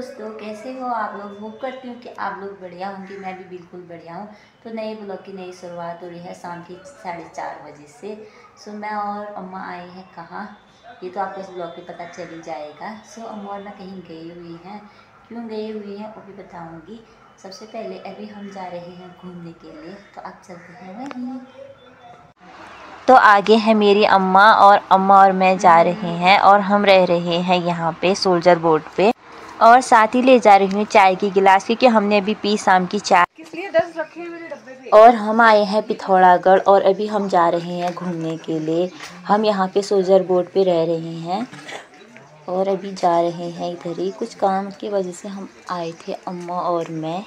दोस्तों कैसे हो? आप लोग होप करती हूँ कि आप लोग बढ़िया होंगे, मैं भी बिल्कुल बढ़िया हूँ। तो नए ब्लॉग की नई शुरुआत हो रही है शाम की साढ़े चार बजे से। सो मैं और अम्मा आई हैं कहाँ? ये तो आपको इस ब्लॉग पे पता चल ही जाएगा। सो अम्मा और मैं कहीं गई हुई हैं। क्यों गई हुई हैं, वो भी बताऊँगी। सबसे पहले अभी हम जा रहे हैं घूमने के लिए तो आप चलते हैं वहीं। तो आगे है मेरी अम्मा और अम्मा और मैं जा रहे हैं और हम रह रहे हैं यहाँ पे सोल्जर बोर्ड पे। और साथ ही ले जा रही हूँ चाय की गिलास क्योंकि हमने अभी पी शाम की चाय। किस लिए दस रखे और हम आए हैं पिथौरागढ़ और अभी हम जा रहे हैं घूमने के लिए। हम यहाँ पे सोल्जर बोर्ड पे रह रहे हैं और अभी जा रहे हैं इधर ही। कुछ काम की वजह से हम आए थे अम्मा और मैं।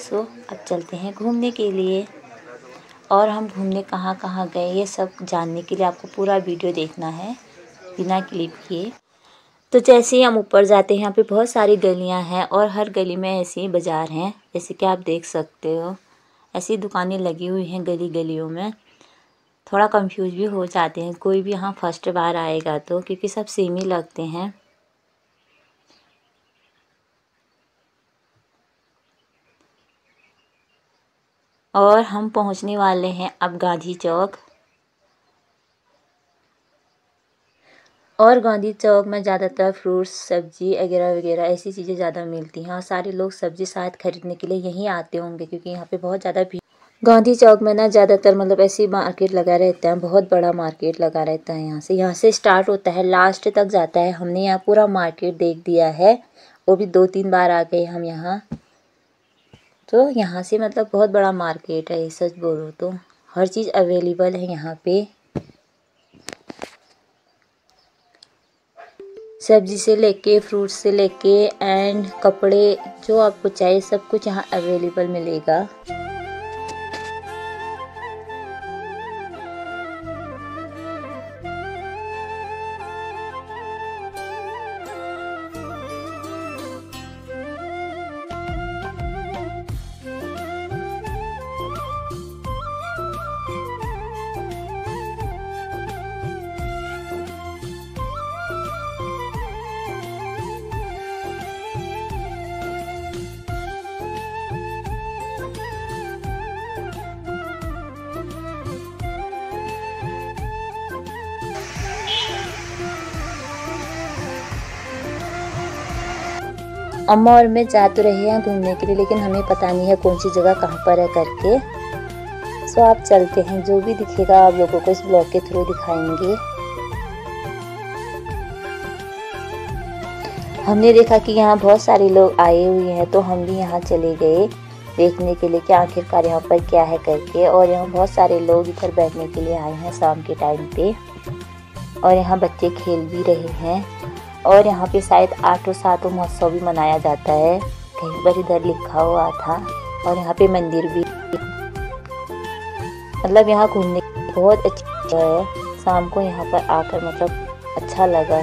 सो अब चलते हैं घूमने के लिए। और हम घूमने कहाँ कहाँ गए ये सब जानने के लिए आपको पूरा वीडियो देखना है बिना क्लिप किए। तो जैसे ही हम ऊपर जाते हैं, यहाँ पे बहुत सारी गलियाँ हैं और हर गली में ऐसे ही बाज़ार हैं, जैसे कि आप देख सकते हो। ऐसी दुकानें लगी हुई हैं गली गलियों में। थोड़ा कंफ्यूज भी हो जाते हैं। कोई भी यहाँ फ़र्स्ट बार आएगा तो क्योंकि सब सेम ही लगते हैं। और हम पहुँचने वाले हैं अब गांधी चौक। और गांधी चौक में ज़्यादातर फ्रूट्स, सब्ज़ी वगैरह वगैरह ऐसी चीज़ें ज़्यादा मिलती हैं और सारे लोग सब्ज़ी शायद ख़रीदने के लिए यहीं आते होंगे क्योंकि यहाँ पे बहुत ज़्यादा भीड़ गांधी चौक में ना ज़्यादातर मतलब ऐसी मार्केट लगा रहता है, बहुत बड़ा मार्केट लगा रहता है यहाँ से। यहाँ से स्टार्ट होता है, लास्ट तक जाता है। हमने यहाँ पूरा मार्केट देख दिया है, वो भी दो तीन बार आ गए हम यहाँ। तो यहाँ से मतलब बहुत बड़ा मार्केट है, सच बोलो तो। हर चीज़ अवेलेबल है यहाँ पे। सब्ज़ी से लेके फ्रूट से लेके एंड कपड़े, जो आपको चाहिए, सब कुछ यहाँ अवेलेबल मिलेगा। अम्मा और मैं जा तो रहे हैं घूमने के लिए, लेकिन हमें पता नहीं है कौन सी जगह कहाँ पर है करके। सो आप चलते हैं, जो भी दिखेगा आप लोगों को इस ब्लॉग के थ्रू दिखाएँगे। हमने देखा कि यहाँ बहुत सारे लोग आए हुए हैं तो हम भी यहाँ चले गए देखने के लिए कि आखिरकार यहाँ पर क्या है करके। और यहाँ बहुत सारे लोग इधर बैठने के लिए आए हैं शाम के टाइम पे। और यहाँ बच्चे खेल भी रहे हैं। और यहाँ पे शायद आठों सातों महोत्सव भी मनाया जाता है। कहीं पर इधर लिखा हुआ था और यहाँ पे मंदिर भी। मतलब यहाँ घूमने बहुत अच्छी है। शाम को यहाँ पर आकर मतलब अच्छा लगा।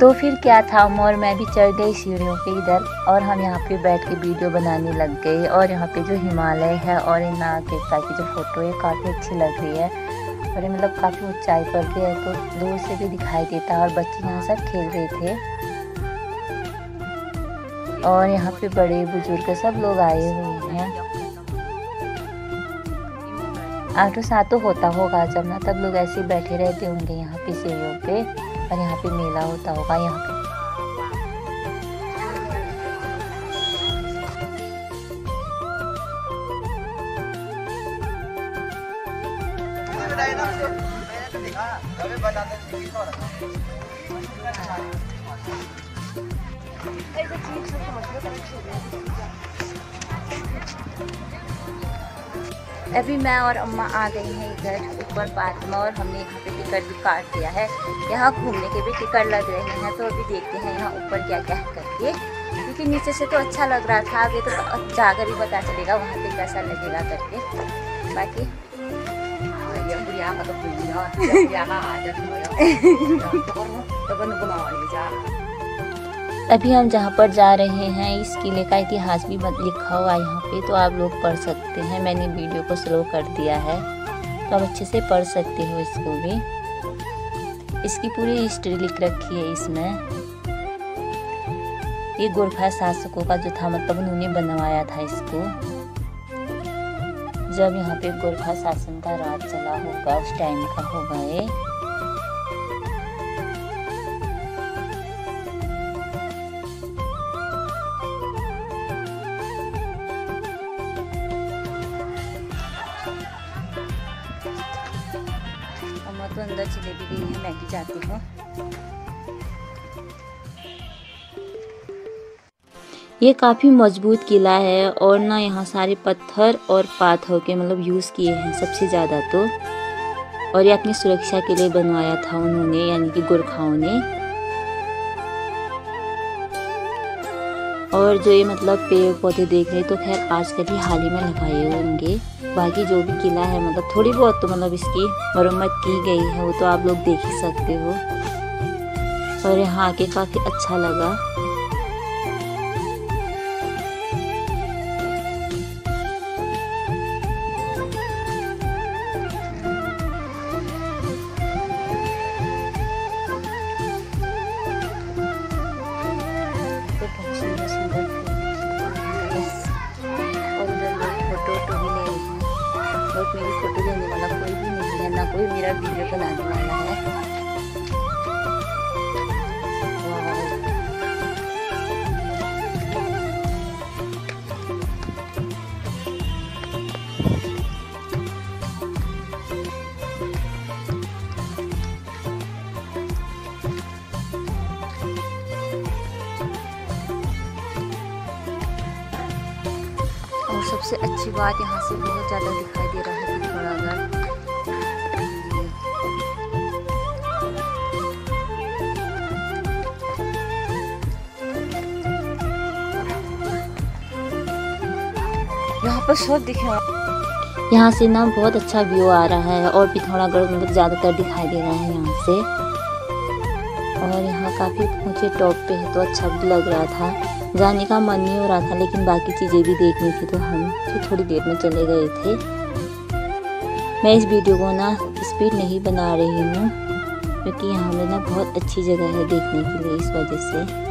तो फिर क्या था, हम और मैं भी चढ़ गई सीढ़ियों पे इधर और हम यहाँ पे बैठ के वीडियो बनाने लग गए। और यहाँ पे जो हिमालय है और नाग देवता की जो फ़ोटो है, काफ़ी अच्छी लग रही है। और ये मतलब काफ़ी ऊंचाई पर भी है तो दूर से भी दिखाई देता है और बच्चे यहाँ सब खेल रहे थे। और यहाँ पे बड़े बुज़ुर्ग सब लोग आए हुए हैं। आठों सातों होता होगा, जब ना तब लोग ऐसे बैठे रहते होंगे यहाँ पे सीढ़ियों पे, और यहाँ पे मेला होता होगा, यहाँ पे अभी मैं और अम्मा आ गई हैं इधर ऊपर पार्क में और हमने यहाँ पे टिकट भी काट दिया है। यहाँ घूमने के भी टिकट लग रहे हैं तो अभी देखते हैं यहाँ ऊपर क्या क्या करके। क्योंकि नीचे से तो अच्छा लग रहा था, आगे तो जाकर ही पता चलेगा वहाँ पे कैसा लगेगा करके। बाकी अभी हम जहाँ पर जा रहे हैं इस किले का इतिहास भी लिखा हुआ है यहाँ पे तो आप लोग पढ़ सकते हैं। मैंने वीडियो को स्लो कर दिया है। तो आप अच्छे से पढ़ सकते हो इसको भी। इसकी पूरी हिस्ट्री लिख रखी है इसमें। ये गोरखा शासकों का जो था मतलब उन्होंने बनवाया था इसको। जब यहाँ पे गोरखा शासन का राज चला होगा, उस टाइम का होगा ये। अंदर जलेबी के गई है मैं भी जाती हूँ। ये काफ़ी मज़बूत किला है और ना यहाँ सारे पत्थर और पाथर के मतलब यूज़ किए हैं सबसे ज़्यादा तो। और ये अपनी सुरक्षा के लिए बनवाया था उन्होंने, यानी कि गोरखाओं ने। और जो ये मतलब पेड़ पौधे देख रहे तो खैर आजकल ही हाल ही में लगाए होंगे। बाकी जो भी किला है मतलब थोड़ी बहुत तो मतलब इसकी मरम्मत की गई है, वो तो आप लोग देख ही सकते हो। और यहाँ आके काफ़ी अच्छा लगा। मेरा बनाने वाला है सबसे अच्छी बात यहाँ से बहुत ज़्यादा दिखाई दे रहा है सब दिखे यहाँ से ना बहुत अच्छा व्यू आ रहा है और पिथौरागढ़ मतलब ज़्यादातर दिखाई दे रहा है यहाँ से। और यहाँ काफ़ी ऊँचे टॉप पे है तो अच्छा भी लग रहा था। जाने का मन नहीं हो रहा था, लेकिन बाकी चीज़ें भी देखनी थी तो हम तो थोड़ी देर में चले गए थे। मैं इस वीडियो को ना स्पीड नहीं बना रही हूँ, क्योंकि यहाँ में ना बहुत अच्छी जगह है देखने के लिए इस वजह से।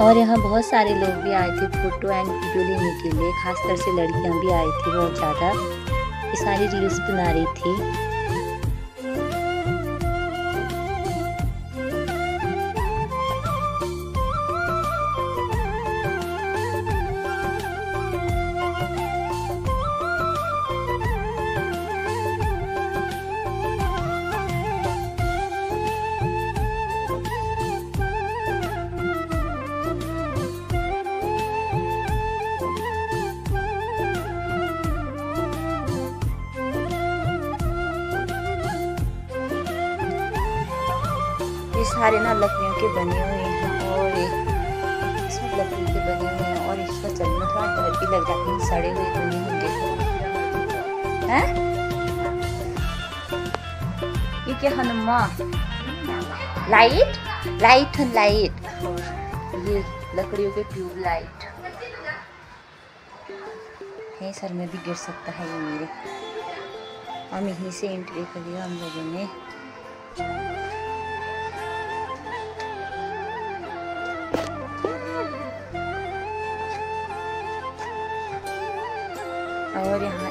और यहाँ बहुत सारे लोग भी आए थे फ़ोटो एंड वीडियो लेने के लिए, खासकर से लड़कियाँ भी आई थी, बहुत ज़्यादा। ये सारी रील्स बना रही थी। सारे ना लकड़ियों के बने हुए हैं और इसमें लकड़ी के बने हुए हैं और इसका चलने थोड़ा डर भी लग जाता है, सड़े हुए तो नहीं होंगे। हैं? ये क्या हनुमा? लाइट लाइट लाइट ये लकड़ियों के ट्यूब लाइट है सर में भी गिर सकता है ये मेरे। हम यहीं से एंट्री करी हम लोगों ने। और यहाँ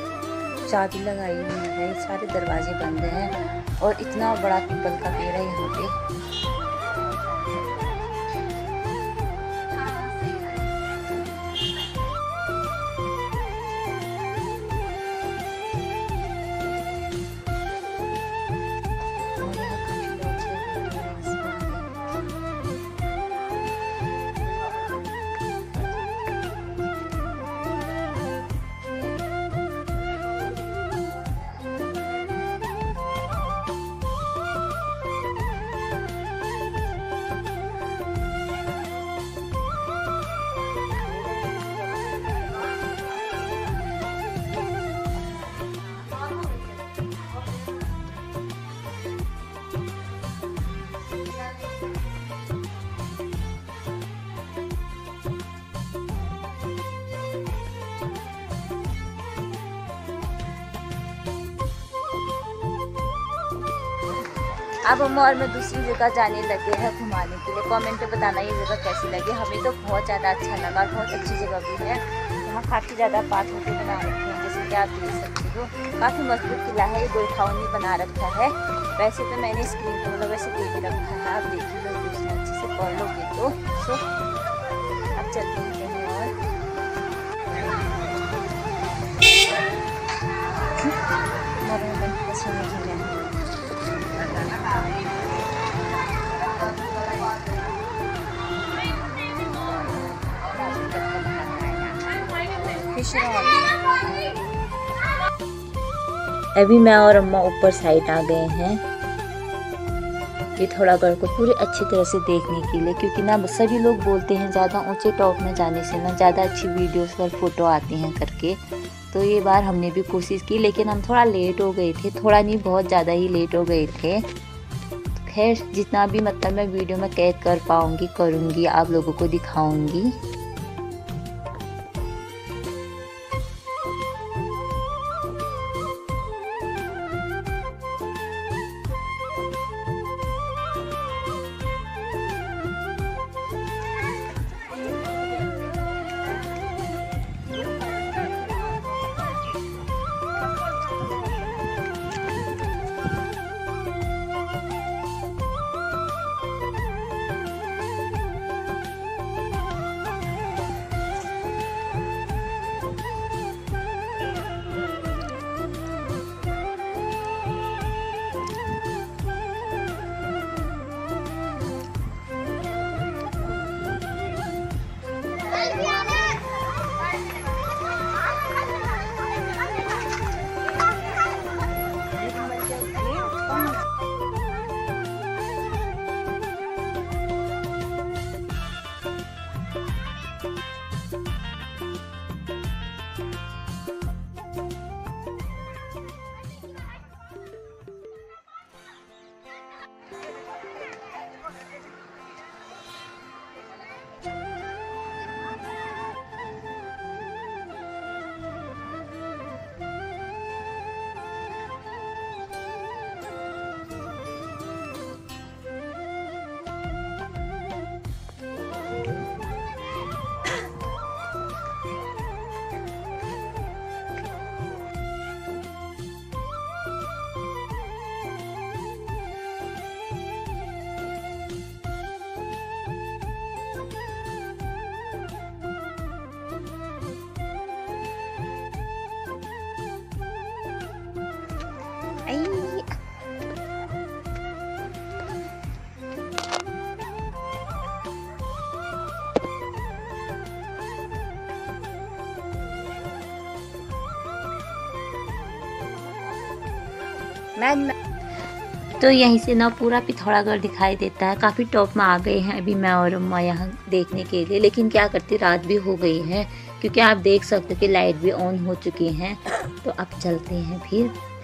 चाबी लगाई हुई है सारे दरवाजे बंद हैं और इतना बड़ा पीपल का पेड़ है यहाँ पे। अब हम और मैं दूसरी जगह जाने लगे हैं घुमाने के लिए। कमेंट में बताना ये जगह कैसी लगी। हमें तो बहुत ज़्यादा अच्छा लगा बहुत अच्छी जगह भी है। यहाँ काफ़ी ज़्यादा पाथर होते बना रखे हैं, जैसे कि आप देख सकते हो। काफ़ी मज़बूत किला है, ये गोलखाउनी बना रखा है। वैसे तो मैंने स्क्रीन पर मतलब वैसे दे रखा है, आप देखिए लोग अच्छे से पढ़ लोगे तो। सो अब चलते हैं और। अभी मैं और अम्मा ऊपर साइड आ गए हैं। घर को पूरी अच्छी तरह से देखने के लिए, क्योंकि ना सभी लोग बोलते हैं ज़्यादा ऊँचे टॉप में जाने से ना ज़्यादा अच्छी वीडियोस और फ़ोटो आती हैं करके। तो ये बार हमने भी कोशिश की, लेकिन हम थोड़ा लेट हो गए थे, थोड़ा नहीं, बहुत ज़्यादा ही लेट हो गए थे। खैर, जितना भी मतलब मैं वीडियो में कैद कर पाऊँगी, करूँगी, आप लोगों को दिखाऊँगी। तो यहीं से ना पूरा पिथौरागढ़ दिखाई देता है। काफ़ी टॉप में आ गए हैं अभी मैं और अम्मा यहाँ देखने के लिए। लेकिन क्या करती, रात भी हो गई है, क्योंकि आप देख सकते हो कि लाइट भी ऑन हो चुकी हैं। तो अब चलते हैं फिर।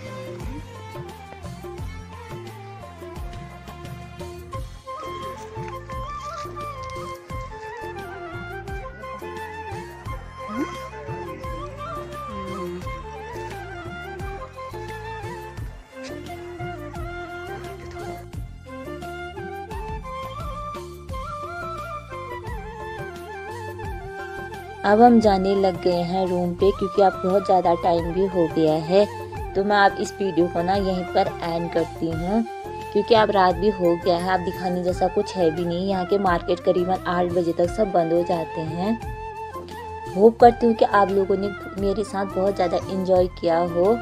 अब हम जाने लग गए हैं रूम पे क्योंकि अब बहुत ज़्यादा टाइम भी हो गया है। तो मैं आप इस वीडियो को ना यहीं पर एंड करती हूँ। क्योंकि अब रात भी हो गया है, अब दिखाने जैसा कुछ है भी नहीं। यहाँ के मार्केट करीबन आठ बजे तक सब बंद हो जाते हैं। होप करती हूँ कि आप लोगों ने मेरे साथ बहुत ज़्यादा इंजॉय किया हो।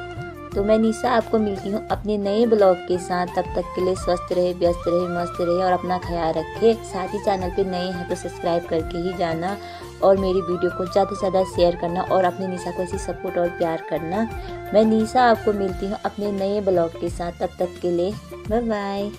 तो मैं निशा आपको मिलती हूँ अपने नए ब्लॉग के साथ। तब तक के लिए स्वस्थ रहे, व्यस्त रहे, मस्त रहे और अपना ख्याल रखे। साथ ही चैनल पे नए हैं तो सब्सक्राइब करके ही जाना और मेरी वीडियो को ज़्यादा से ज़्यादा शेयर करना और अपने निशा को ऐसी सपोर्ट और प्यार करना। मैं निशा आपको मिलती हूँ अपने नए ब्लॉग के साथ। तब तक के लिए बाय बाय